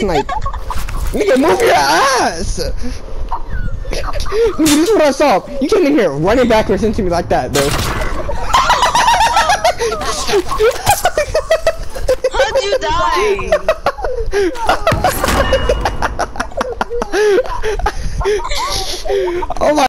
snipe. Nigga, move your ass! Nigga, this is what I saw. You came in here running backwards into me like that, bro. How'd you die? Oh my